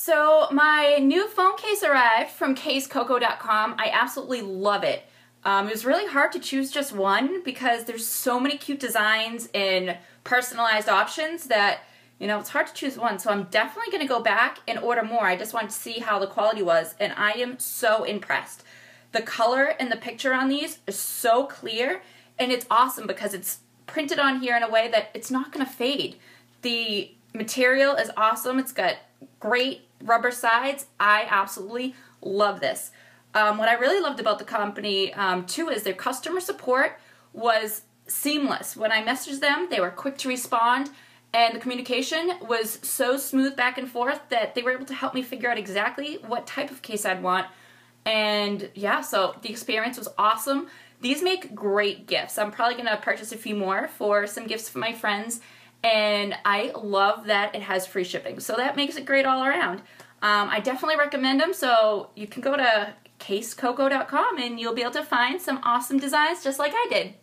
So my new phone case arrived from casecoco.com. I absolutely love it. Um, it was really hard to choose just one because there's so many cute designs and personalized options that, you know, it's hard to choose one. So I'm definitely going to go back and order more. I just wanted to see how the quality was and I am so impressed. The color and the picture on these is so clear and it's awesome because it's printed on here in a way that it's not going to fade. The material is awesome. It's got great rubber sides. I absolutely love this. Um, what I really loved about the company um, too is their customer support was seamless. When I messaged them, they were quick to respond and the communication was so smooth back and forth that they were able to help me figure out exactly what type of case I'd want. And yeah, so the experience was awesome. These make great gifts. I'm probably to purchase a few more for some gifts for my friends and I love that it has free shipping. So that makes it great all around. Um, I definitely recommend them, so you can go to casecoco.com and you'll be able to find some awesome designs just like I did.